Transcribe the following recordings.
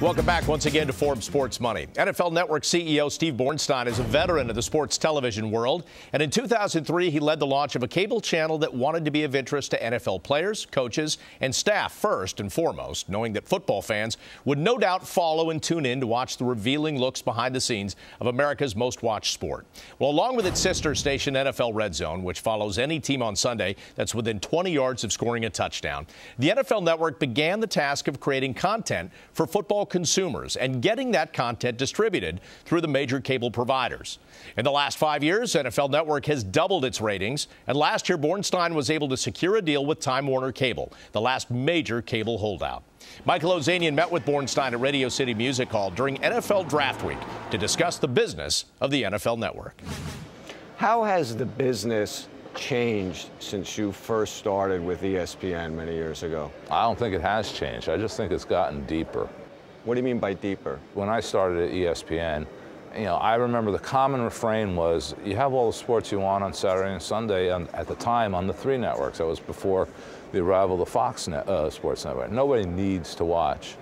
Welcome back once again to Forbes Sports Money. NFL Network CEO Steve Bornstein is a veteran of the sports television world, and in 2003 he led the launch of a cable channel that wanted to be of interest to NFL players, coaches, and staff first and foremost, knowing that football fans would no doubt follow and tune in to watch the revealing looks behind the scenes of America's most watched sport. Well, along with its sister station NFL Red Zone, which follows any team on Sunday that's within 20 yards of scoring a touchdown, the NFL Network began the task of creating content for football consumers and getting that content distributed through the major cable providers. In the last five years, NFL Network has doubled its ratings, and last year, Bornstein was able to secure a deal with Time Warner Cable, the last major cable holdout. Michael Ozanian met with Bornstein at Radio City Music Hall during NFL Draft Week to discuss the business of the NFL Network. How has the business changed since you first started with ESPN many years ago? I don't think it has changed. I just think it's gotten deeper. What do you mean by deeper? When I started at ESPN, you know, I remember the common refrain was, you have all the sports you want on Saturday and Sunday, at the time on the three networks. That was before the arrival of the Fox net, uh, Sports Network. Nobody needs to watch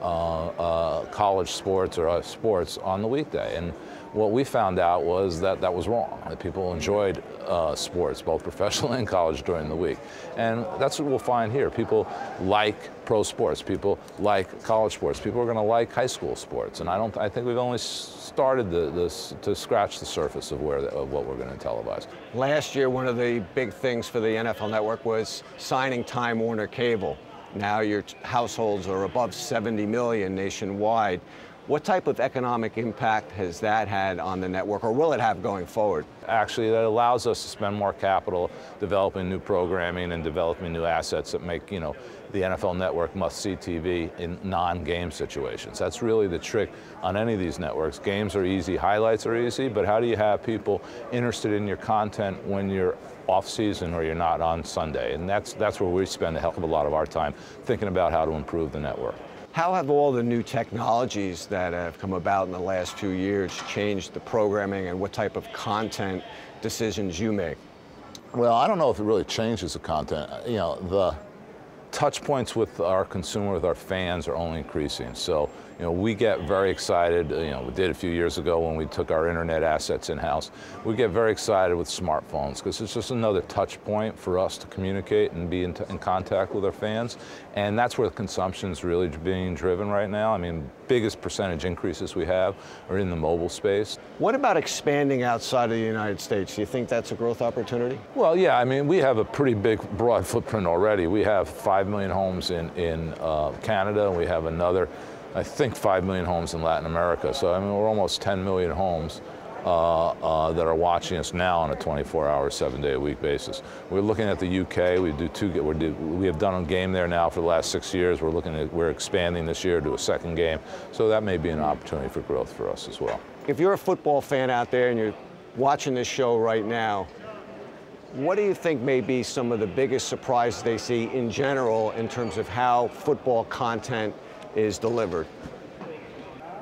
college sports or uh, sports on the weekday. And what we found out was that that was wrong, that people enjoyed uh, sports, both professional and college, during the week. And that's what we'll find here. People like pro sports. People like college sports. People are going to like high school sports. And I don't. I think we've only started the, this to scratch the surface of where of what we're going to televise. Last year, one of the big things for the NFL Network was signing Time Warner Cable. Now your households are above 70 million nationwide. What type of economic impact has that had on the network, or will it have going forward? Actually, that allows us to spend more capital developing new programming and developing new assets that make, you know, the NFL network must-see TV in non-game situations. That's really the trick on any of these networks. Games are easy, highlights are easy, but how do you have people interested in your content when you're off season or you're not on Sunday? And that's, that's where we spend a hell of a lot of our time thinking about how to improve the network. How have all the new technologies that have come about in the last few years changed the programming and what type of content decisions you make? Well, I don't know if it really changes the content. You know, the touch points with our consumer, with our fans are only increasing. So, you know, we get very excited, you know, we did a few years ago when we took our internet assets in-house. We get very excited with smartphones because it's just another touch point for us to communicate and be in, in contact with our fans. And that's where the consumption is really being driven right now. I mean, biggest percentage increases we have are in the mobile space. What about expanding outside of the United States? Do you think that's a growth opportunity? Well, yeah, I mean, we have a pretty big, broad footprint already. We have 5 million homes in, in uh, Canada, and we have another I think 5 million homes in Latin America. So, I mean, we're almost 10 million homes uh, uh, that are watching us now on a 24-hour, seven-day-a-week basis. We're looking at the UK. We do two. do, we have done a game there now for the last six years. We're looking at we're expanding this year to a second game. So that may be an opportunity for growth for us as well. If you're a football fan out there and you're watching this show right now, what do you think may be some of the biggest surprises they see in general in terms of how football content is delivered?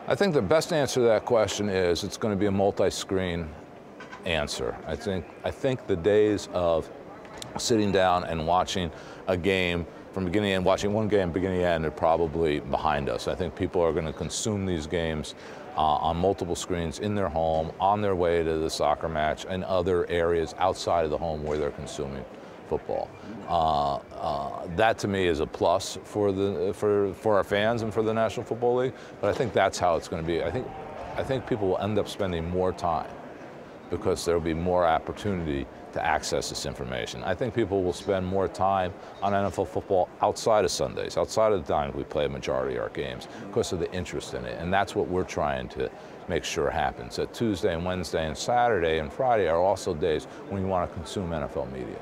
I think the best answer to that question is it's going to be a multi-screen answer. I think, I think the days of sitting down and watching a game from beginning to end, watching one game beginning to end are probably behind us. I think people are going to consume these games uh, on multiple screens in their home, on their way to the soccer match, and other areas outside of the home where they're consuming football. Uh, uh, that to me is a plus for the for for our fans and for the National Football League. But I think that's how it's going to be. I think I think people will end up spending more time because there will be more opportunity to access this information. I think people will spend more time on NFL football outside of Sundays, outside of the time we play a majority of our games, because of the interest in it. And that's what we're trying to make sure happens. That Tuesday and Wednesday and Saturday and Friday are also days when you want to consume NFL media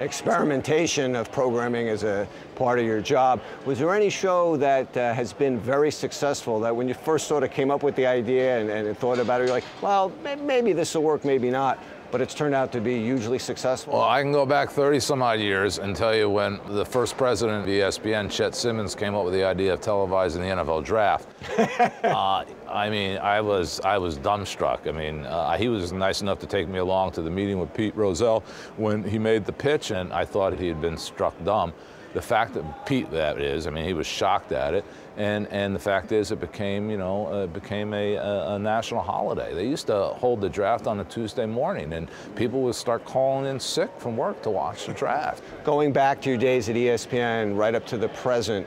experimentation of programming as a part of your job. Was there any show that uh, has been very successful that when you first sort of came up with the idea and, and thought about it, you're like, well, maybe this will work, maybe not but it's turned out to be hugely successful. Well, I can go back 30 some odd years and tell you when the first president of ESPN, Chet Simmons, came up with the idea of televising the NFL draft. uh, I mean, I was I was dumbstruck. I mean, uh, he was nice enough to take me along to the meeting with Pete Rozelle when he made the pitch, and I thought he had been struck dumb. The fact that Pete, that is, I mean, he was shocked at it. And, and the fact is, it became, you know, uh, became a, a, a, national holiday. They used to hold the draft on a Tuesday morning, and people would start calling in sick from work to watch the draft. Going back to your days at ESPN, right up to the present,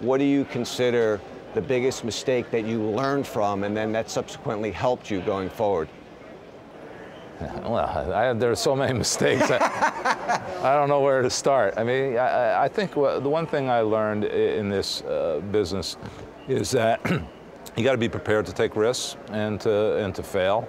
what do you consider the biggest mistake that you learned from, and then that subsequently helped you going forward? Well, I, there are so many mistakes. I, I, don't know where to start. I mean, I, I think the one thing I learned in this uh, business is that you got to be prepared to take risks and to and to fail,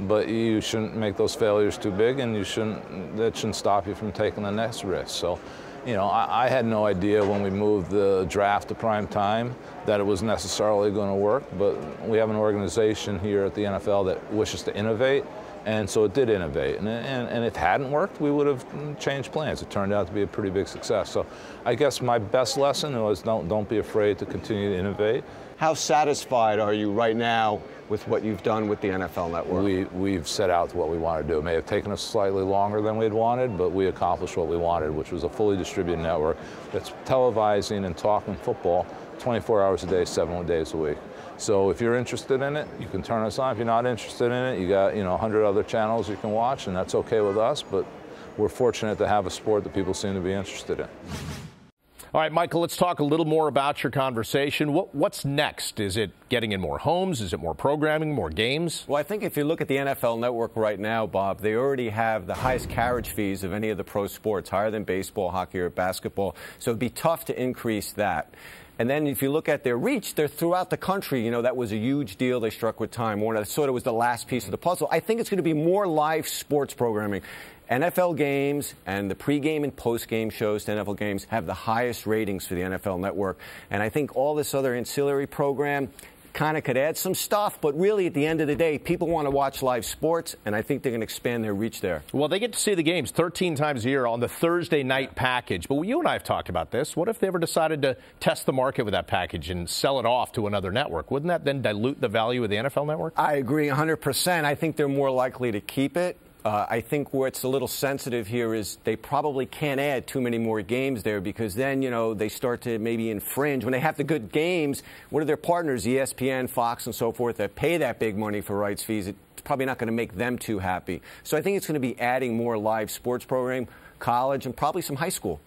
but you shouldn't make those failures too big, and you shouldn't that shouldn't stop you from taking the next risk. So. You know, I, I had no idea when we moved the draft to prime time that it was necessarily going to work, but we have an organization here at the NFL that wishes to innovate, and so it did innovate. And, and, and, if it hadn't worked, we would have changed plans. It turned out to be a pretty big success. So I guess my best lesson was don't, don't be afraid to continue to innovate. How satisfied are you right now with what you've done with the NFL Network? We, we've set out what we want to do. It may have taken us slightly longer than we'd wanted, but we accomplished what we wanted, which was a fully distributed network that's televising and talking football 24 hours a day, seven days a week. So if you're interested in it, you can turn us on. If you're not interested in it, you got you know 100 other channels you can watch, and that's okay with us. But we're fortunate to have a sport that people seem to be interested in. All right, Michael, let's talk a little more about your conversation. What, what's next? Is it getting in more homes? Is it more programming, more games? Well, I think if you look at the NFL network right now, Bob, they already have the highest carriage fees of any of the pro sports, higher than baseball, hockey, or basketball. So it'd be tough to increase that. And then if you look at their reach, they're throughout the country. You know, that was a huge deal they struck with Time Warner. That sort of was the last piece of the puzzle. I think it's going to be more live sports programming. NFL games and the pregame and postgame shows to NFL games have the highest ratings for the NFL network. And I think all this other ancillary program, kind of could add some stuff, but really at the end of the day, people want to watch live sports, and I think they're going to expand their reach there. Well, they get to see the games 13 times a year on the Thursday night package. But you and I have talked about this. What if they ever decided to test the market with that package and sell it off to another network? Wouldn't that then dilute the value of the NFL network? I agree 100%. I think they're more likely to keep it. Uh, I think what's a little sensitive here is they probably can't add too many more games there because then, you know, they start to maybe infringe. When they have the good games, what are their partners, ESPN, Fox, and so forth, that pay that big money for rights fees? It's probably not going to make them too happy. So I think it's going to be adding more live sports programming, college, and probably some high school.